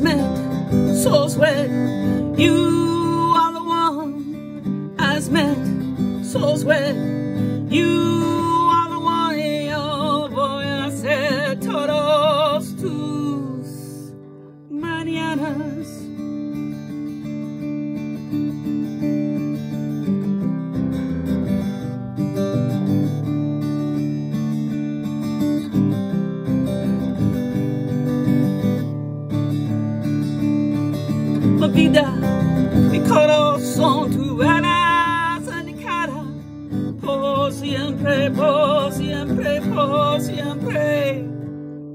met, so sweet. You are the one I've met, so sweet. You are the one, yo voy a hacer todos tus mañanas. Vida, mi corazón, alas en mi cara, por siempre, por siempre, por siempre,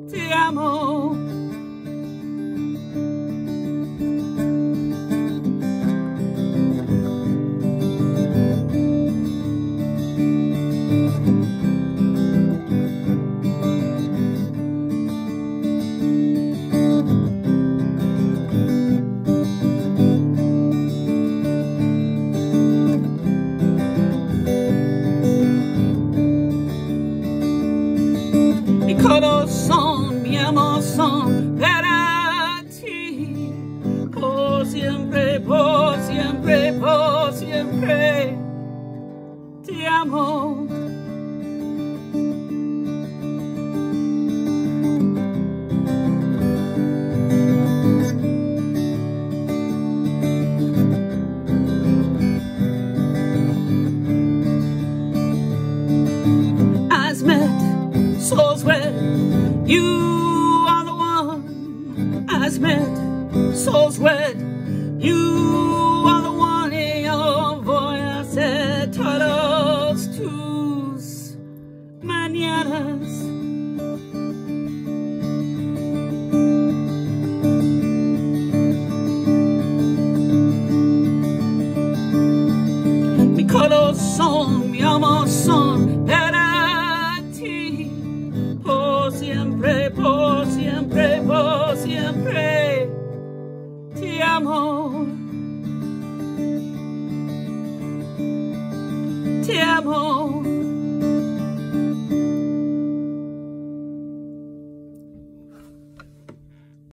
te amo. Eyes met, souls wet. You are the one. Eyes met, souls wet. You Te amo.